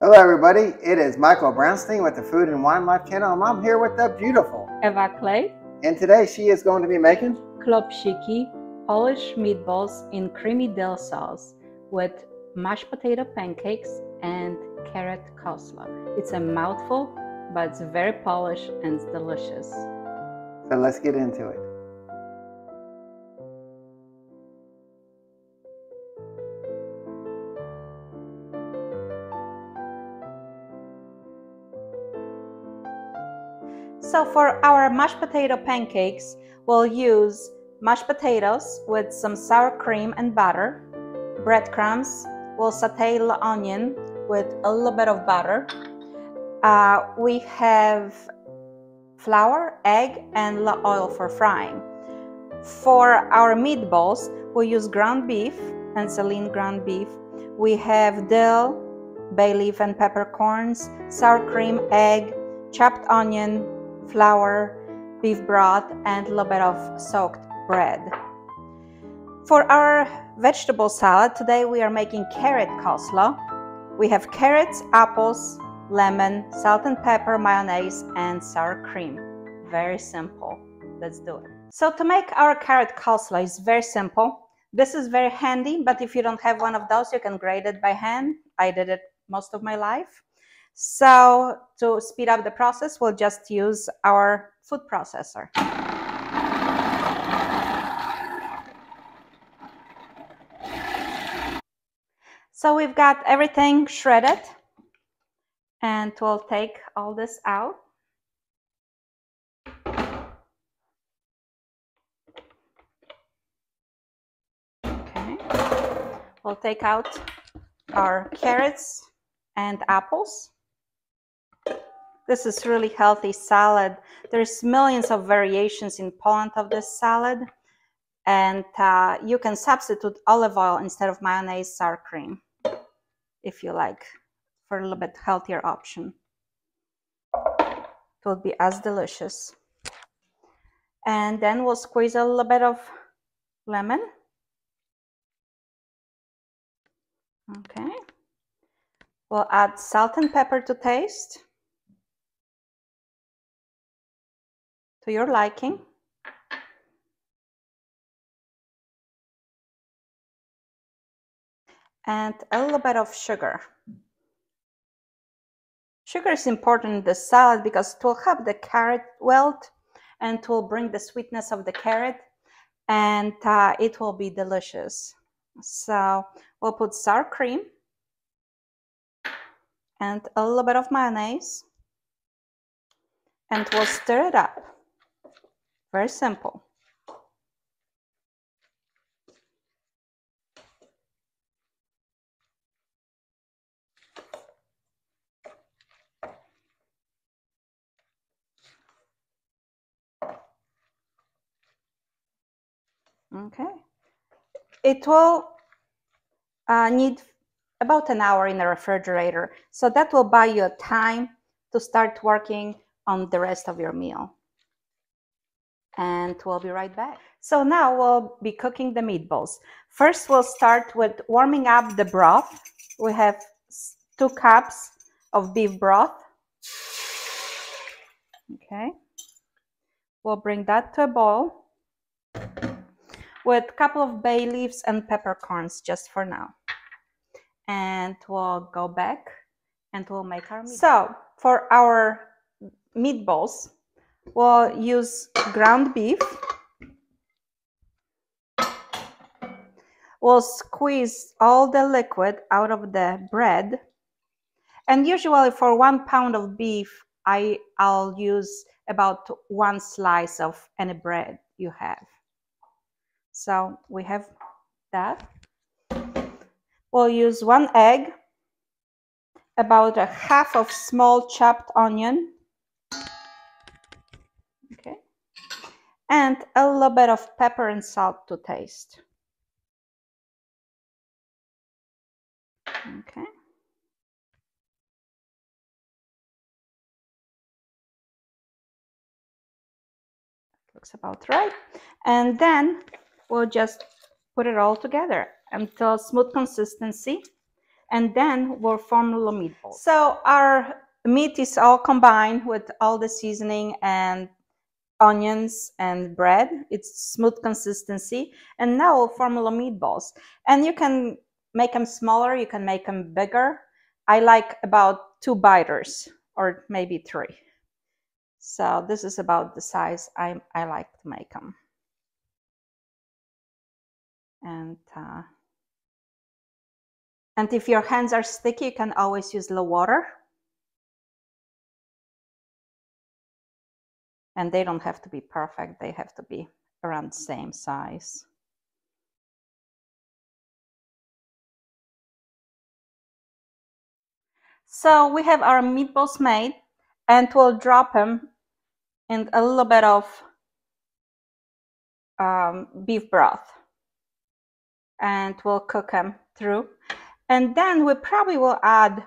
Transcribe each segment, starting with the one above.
Hello, everybody. It is Michael Brownstein with the Food and Wine Life channel, and I'm here with the beautiful Eva Clay. And today she is going to be making klopsiki, Polish meatballs in creamy dill sauce with mashed potato pancakes and carrot coleslaw. It's a mouthful, but it's very Polish and delicious. So let's get into it. So for our mashed potato pancakes, we'll use mashed potatoes with some sour cream and butter, breadcrumbs, we'll saute the onion with a little bit of butter. Uh, we have flour, egg, and the oil for frying. For our meatballs, we'll use ground beef and saline ground beef. We have dill, bay leaf and peppercorns, sour cream, egg, chopped onion, flour, beef broth, and a little bit of soaked bread. For our vegetable salad, today we are making carrot coleslaw. We have carrots, apples, lemon, salt and pepper, mayonnaise, and sour cream. Very simple. Let's do it. So to make our carrot coleslaw is very simple. This is very handy, but if you don't have one of those, you can grate it by hand. I did it most of my life. So to speed up the process, we'll just use our food processor. So we've got everything shredded and we'll take all this out. Okay, we'll take out our carrots and apples. This is really healthy salad. There's millions of variations in Poland of this salad. And uh, you can substitute olive oil instead of mayonnaise, sour cream, if you like, for a little bit healthier option. It will be as delicious. And then we'll squeeze a little bit of lemon. Okay. We'll add salt and pepper to taste. To your liking. And a little bit of sugar. Sugar is important in the salad because it will help the carrot wilt and it will bring the sweetness of the carrot and uh, it will be delicious. So we'll put sour cream and a little bit of mayonnaise and we'll stir it up. Very simple. Okay. It will uh, need about an hour in the refrigerator. So that will buy you time to start working on the rest of your meal and we'll be right back. So now we'll be cooking the meatballs. First, we'll start with warming up the broth. We have two cups of beef broth. Okay. We'll bring that to a boil with a couple of bay leaves and peppercorns just for now. And we'll go back and we'll make our meatballs. So for our meatballs, We'll use ground beef. We'll squeeze all the liquid out of the bread. And usually for one pound of beef, I, I'll use about one slice of any bread you have. So we have that. We'll use one egg, about a half of small chopped onion, and a little bit of pepper and salt to taste. Okay. Looks about right. And then we'll just put it all together until smooth consistency. and then we'll form little meatballs. So our meat is all combined with all the seasoning and onions and bread. It's smooth consistency. And now we'll form little meatballs. And you can make them smaller, you can make them bigger. I like about two biters or maybe three. So this is about the size I, I like to make them. And uh, and if your hands are sticky, you can always use the water. And they don't have to be perfect. They have to be around the same size. So we have our meatballs made and we'll drop them in a little bit of um, beef broth and we'll cook them through. And then we probably will add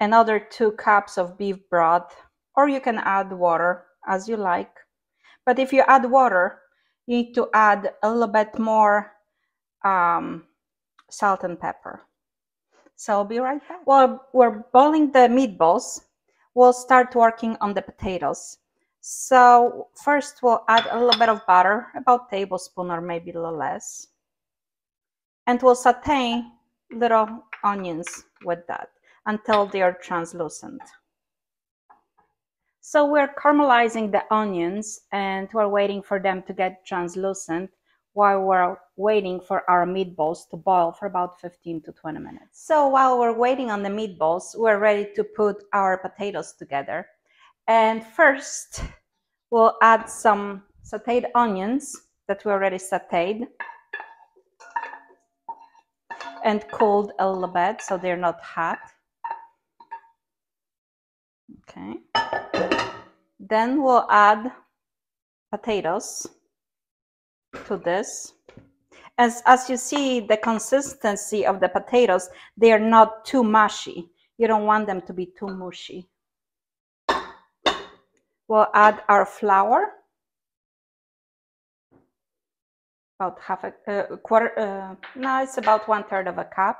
another two cups of beef broth or you can add water as you like. But if you add water, you need to add a little bit more um, salt and pepper. So I'll be right back. While we're boiling the meatballs, we'll start working on the potatoes. So first we'll add a little bit of butter, about tablespoon or maybe a little less. And we'll saute little onions with that until they are translucent. So we're caramelizing the onions and we're waiting for them to get translucent while we're waiting for our meatballs to boil for about 15 to 20 minutes. So while we're waiting on the meatballs, we're ready to put our potatoes together. And first, we'll add some sauteed onions that we already sauteed and cooled a little bit so they're not hot. Okay. Then we'll add potatoes to this. As, as you see, the consistency of the potatoes, they are not too mushy. You don't want them to be too mushy. We'll add our flour. About half a, uh, quarter, uh, no, it's about one third of a cup.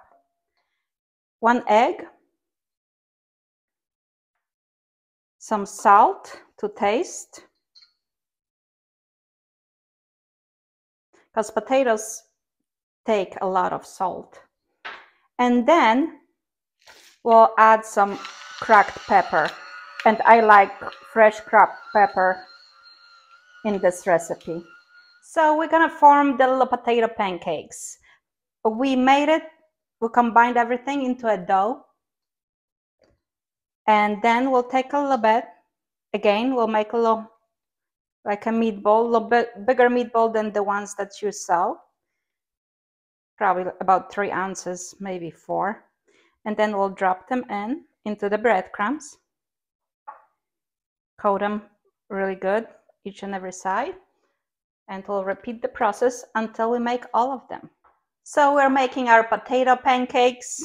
One egg. Some salt to taste. Because potatoes take a lot of salt. And then we'll add some cracked pepper. And I like fresh cracked pepper in this recipe. So we're gonna form the little potato pancakes. We made it, we combined everything into a dough. And then we'll take a little bit Again, we'll make a little, like a meatball, a little bit bigger meatball than the ones that you sell. Probably about three ounces, maybe four. And then we'll drop them in into the breadcrumbs. Coat them really good, each and every side. And we'll repeat the process until we make all of them. So we're making our potato pancakes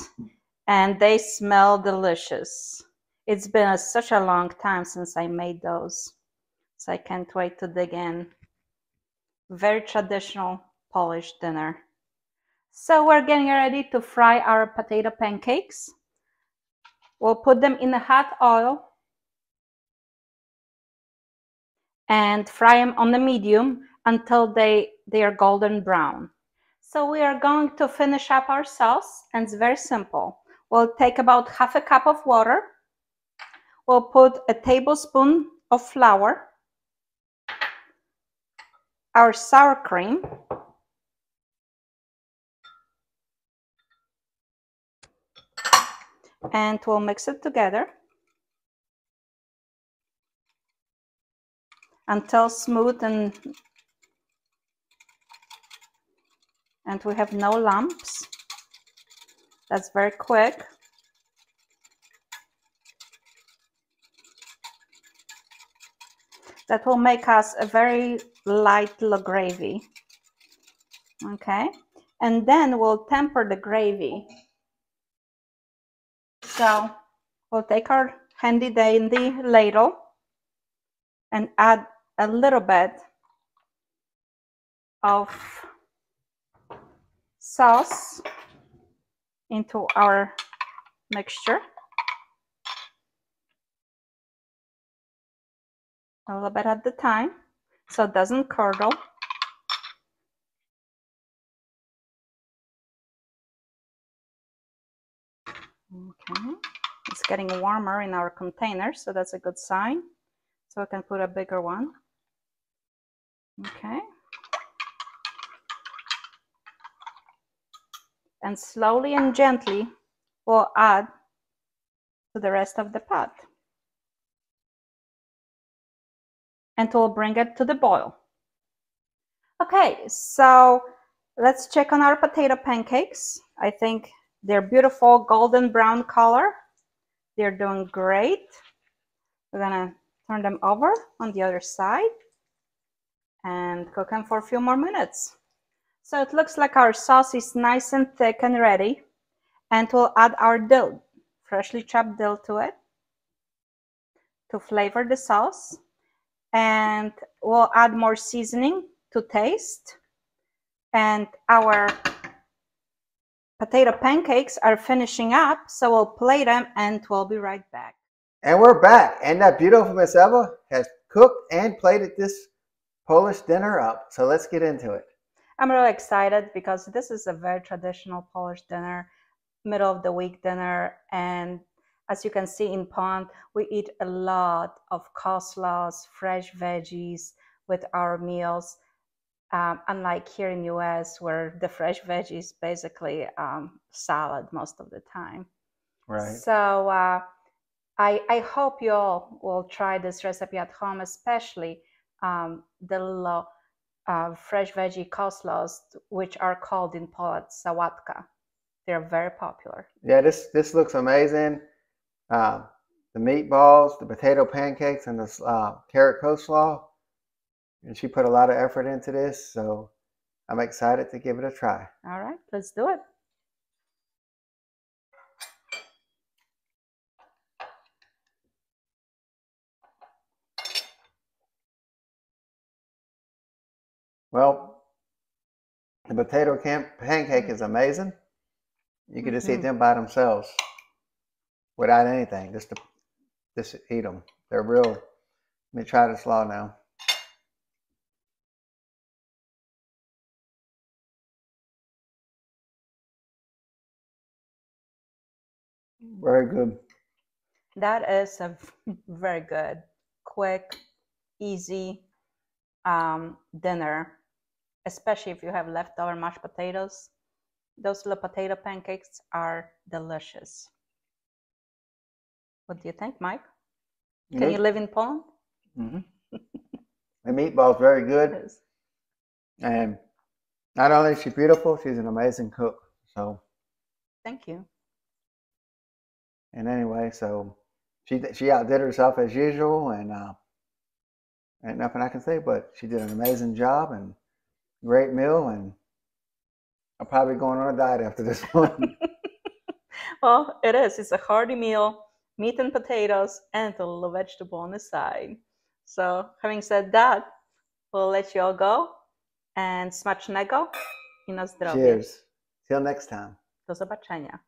and they smell delicious. It's been a, such a long time since I made those. So I can't wait to dig in. Very traditional Polish dinner. So we're getting ready to fry our potato pancakes. We'll put them in the hot oil and fry them on the medium until they, they are golden brown. So we are going to finish up our sauce and it's very simple. We'll take about half a cup of water we'll put a tablespoon of flour, our sour cream, and we'll mix it together until smooth and and we have no lumps. That's very quick. That will make us a very light little gravy. Okay, and then we'll temper the gravy. So we'll take our handy dandy ladle and add a little bit of sauce into our mixture. A little bit at the time so it doesn't curdle. Okay, it's getting warmer in our container, so that's a good sign. So I can put a bigger one. Okay. And slowly and gently, we'll add to the rest of the pot. And we'll bring it to the boil. Okay, so let's check on our potato pancakes. I think they're beautiful golden brown color. They're doing great. We're gonna turn them over on the other side and cook them for a few more minutes. So it looks like our sauce is nice and thick and ready. And we'll add our dill, freshly chopped dill to it to flavor the sauce. And we'll add more seasoning to taste. And our potato pancakes are finishing up, so we'll plate them and we'll be right back. And we're back. And that beautiful Miss Eva has cooked and plated this Polish dinner up. So let's get into it. I'm really excited because this is a very traditional Polish dinner, middle of the week dinner. And as you can see in Poland, we eat a lot of coleslaws, fresh veggies with our meals. Um, unlike here in US, where the fresh veggies basically um, salad most of the time. Right. So uh, I, I hope you all will try this recipe at home, especially um, the little uh, fresh veggie coleslaws, which are called in Poland sałatka. They're very popular. Yeah, this this looks amazing. Uh, the meatballs, the potato pancakes, and the uh, carrot coleslaw. And she put a lot of effort into this, so I'm excited to give it a try. All right, let's do it. Well, the potato pancake is amazing. You can just mm-hmm. eat them by themselves without anything. Just to just eat them. They're real. Let me try the slaw now. Very good. That is a very good, quick, easy um, dinner especially if you have leftover mashed potatoes. Those little potato pancakes are delicious. What do you think, Mike? Can you live in Poland? Mm-hmm. the meatball's very good. And not only is she beautiful, she's an amazing cook. So thank you. And anyway, so she she outdid herself as usual, and uh, ain't nothing I can say, but she did an amazing job, and great meal, and I'm probably going on a diet after this one. well, it is. It's a hearty meal, meat and potatoes, and a little vegetable on the side. So, having said that, we'll let you all go and smacznego i na zdrowie. Cheers. Till next time. Do zobaczenia.